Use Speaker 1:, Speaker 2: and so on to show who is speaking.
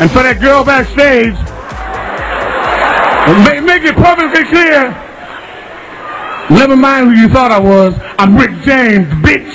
Speaker 1: And for that girl backstage, make, make it perfectly clear. Never mind who you thought I was. I'm Rick James, bitch.